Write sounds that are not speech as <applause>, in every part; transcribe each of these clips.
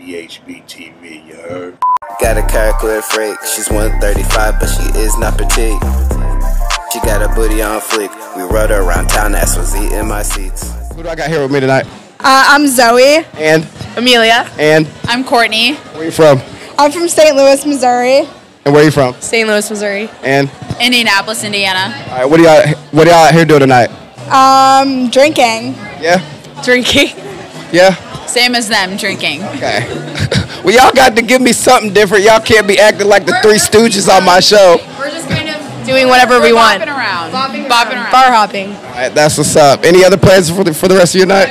BHB TV, you heard? Got a character with freak. She's 135, but she is not petite. She got a booty on flick. We rode her around town, that's what's eating my seats. Who do I got here with me tonight? Uh, I'm Zoe. And Amelia. and I'm Courtney. where you from? I'm from St. Louis, Missouri. And where are you from? St. Louis, Missouri. And Indianapolis, Indiana. all right, what do y'all what do y'all out here doing tonight? Um, drinking. Yeah, Drinking. yeah. Same as them drinking. Okay. <laughs> well, y'all got to give me something different. Y'all can't be acting like the Three Stooges on my show. We're just kind of Doing whatever we want. bopping around. Bopping, around. Bar hopping. All right, that's what's up. Any other plans for the, for the rest of your night?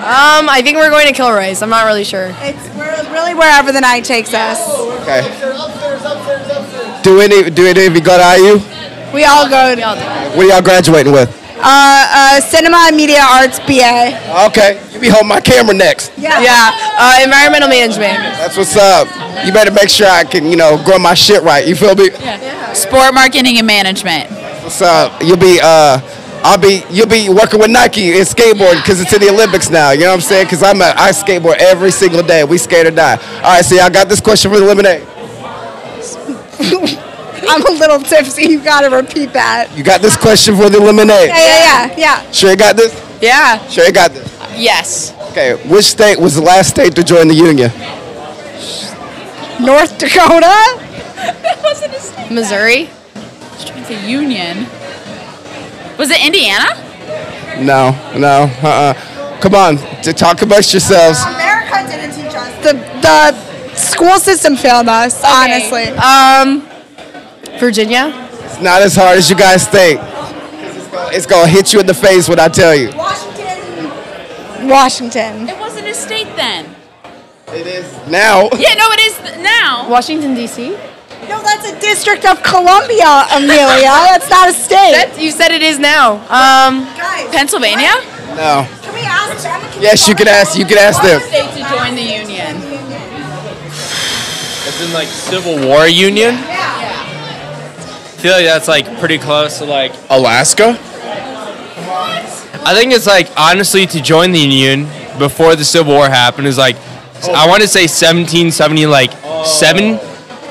Um, I think we're going to kill Kilroy's. I'm not really sure. It's we're really wherever the night takes us. Okay. Do any do any of you go to IU? We all go to What are y'all graduating with? Uh, uh, Cinema and Media Arts BA. Okay, you be holding my camera next. Yeah. Yeah. Uh, environmental management. That's what's up. You better make sure I can, you know, grow my shit right. You feel me? Yeah. yeah. Sport marketing and management. What's up? You'll be uh I'll be you'll be working with Nike in skateboard because it's in the Olympics now. You know what I'm saying? Because I'm a, I skateboard every single day. We skate or die. All right, so y'all got this question for the lemonade. <laughs> <laughs> I'm a little tipsy. You gotta repeat that. You got this question for the lemonade. Yeah, yeah, yeah, yeah. Sure you got this? Yeah. Sure you got this. Yes. Okay, which state was the last state to join the union? North Dakota. Missouri. The Union. Was it Indiana? No, no, uh-uh. Come on, to talk amongst yourselves. America didn't teach us. The the school system failed us, honestly. Um, Virginia. It's not as hard as you guys think. It's gonna hit you in the face when I tell you. Washington. Washington. It wasn't a state then. It is now. Yeah, no, it is now. Washington D.C. No, that's a district of Columbia, Amelia. <laughs> that's not a state. That you said it is now. Um, Guys, Pennsylvania? No. Can we ask them? Yes, you can ask. You can ask them. State to join the Union. It's in like Civil War Union. I feel like that's like pretty close to like Alaska? I think it's like honestly to join the Union before the Civil War happened is like I want to say 1770 like seven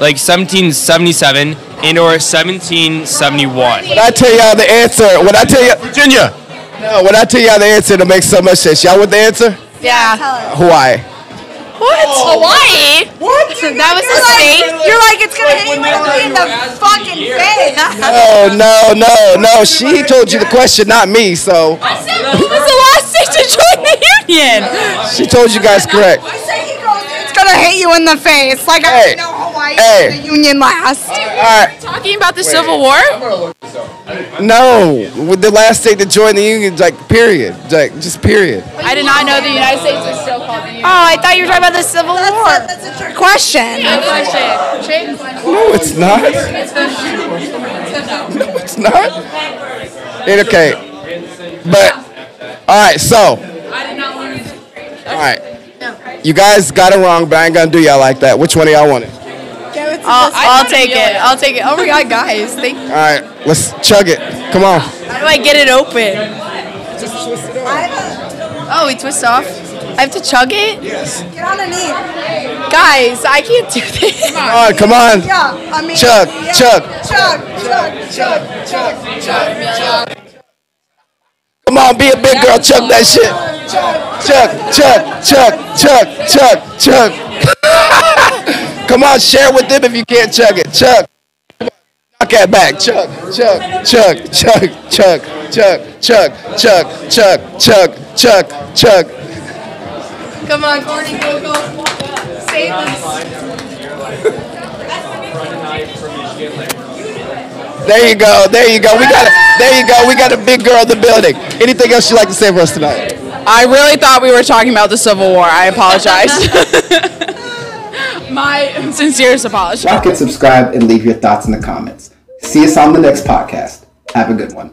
like 1777 and or 1771. When I tell y'all the answer, when I tell you Virginia. no, when I tell y'all the answer, it'll make so much sense. Y'all want the answer? yeah. Hawaii. Oh, Hawaii? What? That was a state. You're like, it's gonna hit you in the fucking face. Oh <laughs> no, no, no. She told you the question, not me. So I said who was the last state to join the Union? she told you guys correct. I say he goes, it's gonna hit you in the face. Like, I Hey. didn't know Hawaii Hey. the Union last. All right. Talking about the Civil War? No, with the last state to join the union, like period, like just period. I did not know the United States was still called the Union. Oh, I thought you were talking about the Civil That's, War. a, that's a trick question. No, it's not. No, it's not. It, okay, but all right. So, all right. You guys got it wrong, but I ain't gonna do y'all like that. Which one of y'all want it? I'll, I'll take it. I'll take it. Oh my God, guys! Thank. you. All right, let's chug it. Come on. How do I get it open? Just twist it off. Oh, we twist off. I have to chug it, Yes. Get on a knee. guys. I can't do this. Come on, come on. Yeah, I mean. Chug, yeah. chug. Chug, chug, chug, chug, chug, chug. Come on, be a big girl. Chug that shit. Chug, chug, chug, chug, chug, chug. <laughs> Come on, share with them if you can't chug it. Chug. Knock that back. Chug, chug, chug, chug, chug, chug, chug, chug, chug, chug, chug, chug. Come on, Courtney, go go. Save us. There you go. There you go. We got a, there you go. We got a big girl in the building. Anything else you'd like to say for us tonight? I really thought we were talking about the Civil War. I apologize. My <laughs> sincerest apology. Y'all can subscribe and leave your thoughts in the comments. See us on the next podcast. Have a good one.